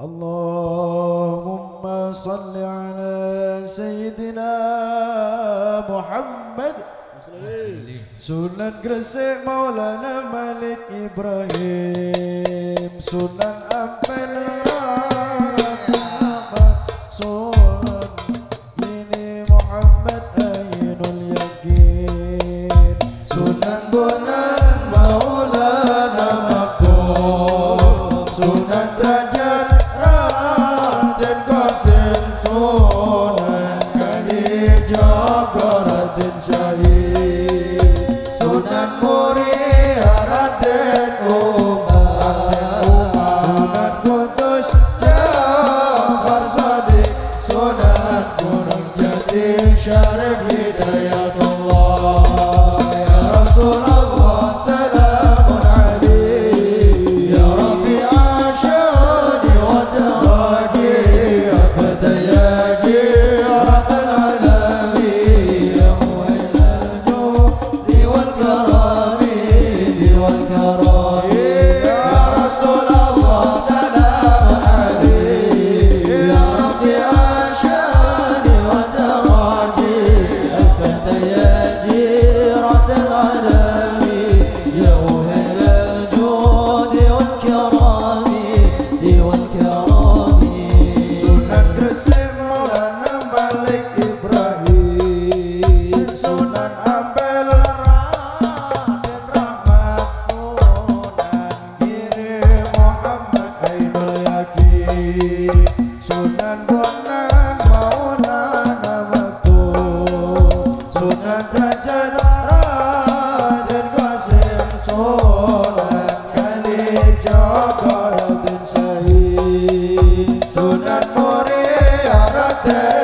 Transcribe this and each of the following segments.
اللهم صل على سيدنا محمد. سنن جرسي مولانا ملك إبراهيم. سنن امبل محمد أين اليقين. سنن بولانا Sunan Muria Raden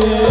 Oh.